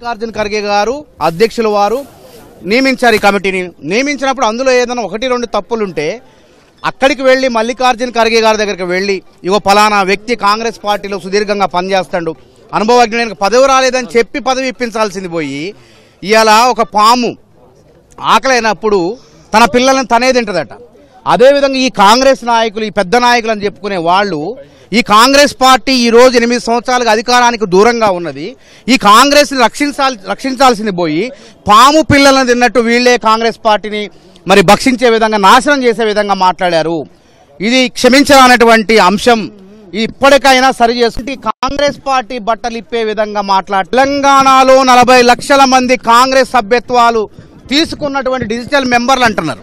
మల్లికార్జున ఖర్గే గారు అధ్యక్షుల వారు నియమించారు ఈ కమిటీని. నియమించినప్పుడు అందులో ఏదైనా ఒకటి రెండు తప్పులుంటే అక్కడికి వెళ్ళి మల్లికార్జున ఖర్గే గారి దగ్గరికి వెళ్ళి ఇగో పలానా వ్యక్తి కాంగ్రెస్ పార్టీలో సుదీర్ఘంగా పనిచేస్తాడు. అనుభవజ్ఞునికి పదవి రాలేదని చెప్పి పదవి ఇప్పించాల్సింది పోయి ఇవాళ ఒక పాము ఆకలైనప్పుడు తన పిల్లల్ని తనే తింటదట. అదేవిధంగా ఈ కాంగ్రెస్ నాయకులు ఈ పెద్ద నాయకులు అని చెప్పుకునే వాళ్ళు ఈ కాంగ్రెస్ పార్టీ ఈ రోజు ఎనిమిది సంవత్సరాలుగా అధికారానికి దూరంగా ఉన్నది. ఈ కాంగ్రెస్ని రక్షించాలి రక్షించాల్సింది పోయి పాము పిల్లలను తిన్నట్టు వీళ్ళే కాంగ్రెస్ పార్టీని మరి భక్షించే విధంగా నాశనం చేసే విధంగా మాట్లాడారు. ఇది క్షమించాలన్నటువంటి అంశం. ఇప్పటికైనా సరి చేసుకుంటే కాంగ్రెస్ పార్టీ బట్టలు ఇప్పే విధంగా మాట్లాడు తెలంగాణలో నలభై లక్షల మంది కాంగ్రెస్ సభ్యత్వాలు తీసుకున్నటువంటి డిజిటల్ మెంబర్లు అంటున్నారు.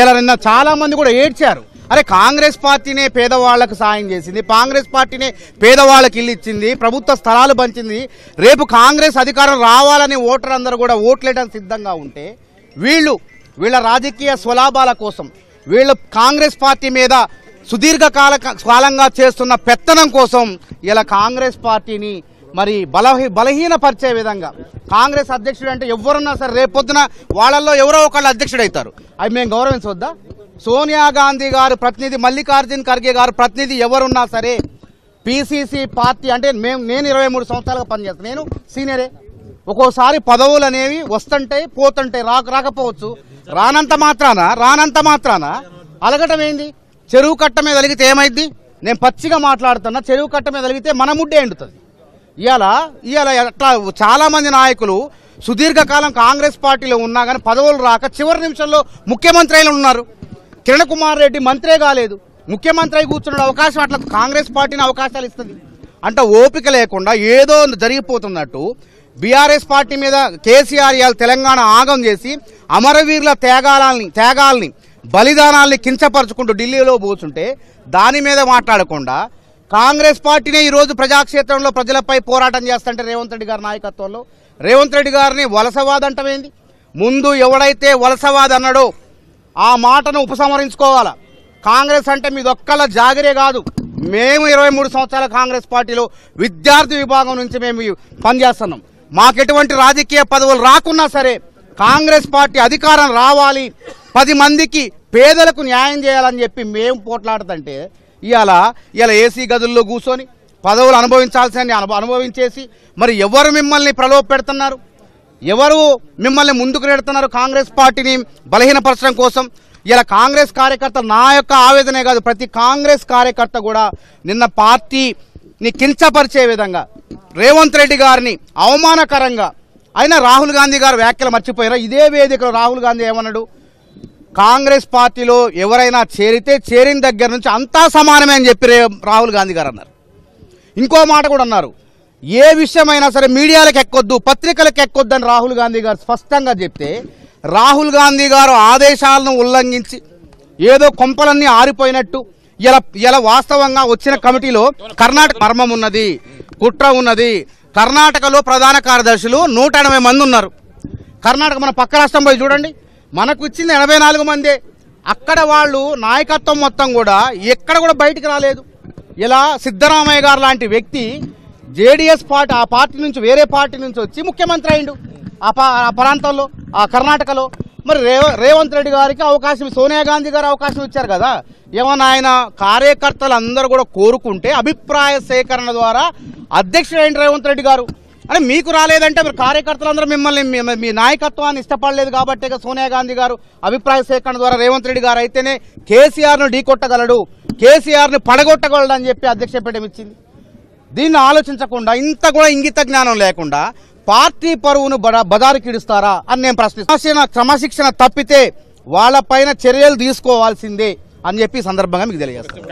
ఇలా నిన్న చాలామంది కూడా ఏడ్చారు. అరే కాంగ్రెస్ పార్టీనే పేదవాళ్ళకు సాయం చేసింది కాంగ్రెస్ పార్టీనే పేదవాళ్ళకి ఇల్లు ఇచ్చింది ప్రభుత్వ స్థలాలు పంచింది. రేపు కాంగ్రెస్ అధికారం రావాలని ఓటర్ అందరూ కూడా ఓట్లేయడానికి సిద్ధంగా ఉంటే వీళ్ళు వీళ్ళ రాజకీయ స్వలాభాల కోసం వీళ్ళు కాంగ్రెస్ పార్టీ మీద సుదీర్ఘకాల కాలంగా చేస్తున్న పెత్తనం కోసం ఇలా కాంగ్రెస్ పార్టీని మరి బలహీ బలహీనపరిచే విధంగా. కాంగ్రెస్ అధ్యక్షుడు అంటే ఎవరున్నా సరే రేపొద్దున వాళ్ళల్లో ఎవరో ఒకళ్ళు అధ్యక్షుడు అవుతారు అవి మేము గౌరవించవద్దా సోనియా గాంధీ గారు ప్రతినిధి మల్లికార్జున్ ఖర్గే గారు ప్రతినిధి ఎవరున్నా సరే పిసిసి పార్టీ అంటే మేము నేను ఇరవై మూడు సంవత్సరాలుగా పనిచేస్తాను నేను సీనియరే. ఒక్కోసారి పదవులు అనేవి వస్తుంటాయి పోతుంటాయి రాక రాకపోవచ్చు. రానంత మాత్రాన రానంత మాత్రాన అలగటం ఏంది? చెరువు కట్ట మీద అలిగితే ఏమైంది నేను పచ్చిగా మాట్లాడుతున్నా చెరువు కట్ట మీద అలిగితే మన ముడ్డే ఎండుతుంది. ఇవాళ ఇవాళ అట్లా చాలామంది నాయకులు సుదీర్ఘకాలం కాంగ్రెస్ పార్టీలో ఉన్నా కానీ పదవులు రాక చివరి నిమిషంలో ముఖ్యమంత్రి అయిన ఉన్నారు. కిరణ్ కుమార్ రెడ్డి మంత్రే కాలేదు. ముఖ్యమంత్రి అయి కూర్చున్న అవకాశం అట్లా కాంగ్రెస్ పార్టీని అవకాశాలు ఇస్తుంది. అంటే ఓపిక లేకుండా ఏదో జరిగిపోతున్నట్టు బీఆర్ఎస్ పార్టీ మీద కేసీఆర్ ఇవాళ తెలంగాణ ఆగం చేసి అమరవీరుల త్యాగాలని త్యాగాల్ని బలిదానాల్ని కించపరుచుకుంటూ ఢిల్లీలో కూర్చుంటే దాని మీద మాట్లాడకుండా కాంగ్రెస్ పార్టీనే ఈరోజు ప్రజాక్షేత్రంలో ప్రజలపై పోరాటం చేస్తుంటే రేవంత్ రెడ్డి గారి నాయకత్వంలో. రేవంత్ రెడ్డి గారిని వలసవాద్ అంటమేంది? ముందు ఎవడైతే వలసవాద్ అన్నాడో ఆ మాటను ఉపసంహరించుకోవాలా? కాంగ్రెస్ అంటే మీద ఒక్కళ్ళ జాగిరే కాదు. మేము ఇరవై మూడు సంవత్సరాల కాంగ్రెస్ పార్టీలో విద్యార్థి విభాగం నుంచి మేము పనిచేస్తున్నాం. మాకు ఎటువంటి రాజకీయ పదవులు రాకున్నా సరే కాంగ్రెస్ పార్టీ అధికారం రావాలి. పది మందికి పేదలకు న్యాయం చేయాలని చెప్పి మేము పోట్లాడుతుంటే ఇవాళ ఇవాళ ఏసీ గదుల్లో కూర్చొని పదవులు అనుభవించాల్సిన అనుభ- అనుభవించేసి మరి ఎవరు మిమ్మల్ని ప్రలోభ పెడుతున్నారు? ఎవరు మిమ్మల్ని ముందుకు నెడుతున్నారు కాంగ్రెస్ పార్టీని బలహీనపరచడం కోసం? ఇలా కాంగ్రెస్ కార్యకర్త నా యొక్క ఆవేదనే కాదు ప్రతి కాంగ్రెస్ కార్యకర్త కూడా నిన్న పార్టీని కించపరిచే విధంగా రేవంత్ రెడ్డి గారిని అవమానకరంగా అయినా రాహుల్ గాంధీ గారు వ్యాఖ్యలు మర్చిపోయారా? ఇదే వేదికలో రాహుల్ గాంధీ ఏమన్నాడు? కాంగ్రెస్ పార్టీలో ఎవరైనా చేరితే చేరిన దగ్గర నుంచి అంతా సమానమే అని చెప్పి రాహుల్ గాంధీ గారు అన్నారు. ఇంకో మాట కూడా అన్నారు. ఏ విషయమైనా సరే మీడియాలకు ఎక్కొద్దు పత్రికలకు ఎక్కొద్దు అని రాహుల్ గాంధీ గారు స్పష్టంగా చెప్తే రాహుల్ గాంధీ గారు ఆదేశాలను ఉల్లంఘించి ఏదో కొంపలన్నీ ఆరిపోయినట్టు ఇలా ఇలా వాస్తవంగా వచ్చిన కమిటీలో కర్ణాటక మర్మం ఉన్నది కుట్ర ఉన్నది. కర్ణాటకలో ప్రధాన కార్యదర్శులు నూట ఎనభై మంది ఉన్నారు. కర్ణాటక మన పక్క రాష్ట్రం పోయి చూడండి. మనకు వచ్చింది ఎనభై నాలుగు మందే. అక్కడ వాళ్ళు నాయకత్వం మొత్తం కూడా ఎక్కడ కూడా బయటికి రాలేదు. ఇలా సిద్ధరామయ్య గారు లాంటి వ్యక్తి జేడిఎస్ పార్టీ ఆ పార్టీ నుంచి వేరే పార్టీ నుంచి వచ్చి ముఖ్యమంత్రి అయిండు. ఆ పా- ఆ ప్రాంతంలో ఆ కర్ణాటకలో. మరి రేవ రేవంత్ రెడ్డి గారికి అవకాశం సోనియా గాంధీ గారు అవకాశం ఇచ్చారు కదా. ఏమన్నా ఆయన కార్యకర్తలు అందరూ కూడా కోరుకుంటే అభిప్రాయ సేకరణ ద్వారా అధ్యక్షుడు రేవంత్ రెడ్డి గారు అంటే మీకు రాలేదంటే మీరు కార్యకర్తలందరూ మిమ్మల్ని మీ- నాయకత్వాన్ని ఇష్టపడలేదు కాబట్టి సోనియా గాంధీ గారు అభిప్రాయ సేకరణ ద్వారా రేవంత్ రెడ్డి గారు అయితేనే కేసీఆర్ను ఢీకొట్టగలడు కేసీఆర్ని పడగొట్టగలడు అని చెప్పి అధ్యక్ష పీఠం ఇచ్చింది. దీన్ని ఆలోచించకుండా ఇంత కూడా ఇంగిత జ్ఞానం లేకుండా పార్టీ పరువును బదారికిడుస్తారా అని నేను ప్రశ్నిస్తాను క్రమశిక్షణ తప్పితే వాళ్ళపైన చర్యలు తీసుకోవాల్సిందే అని చెప్పి సందర్భంగా మీకు తెలియజేస్తాను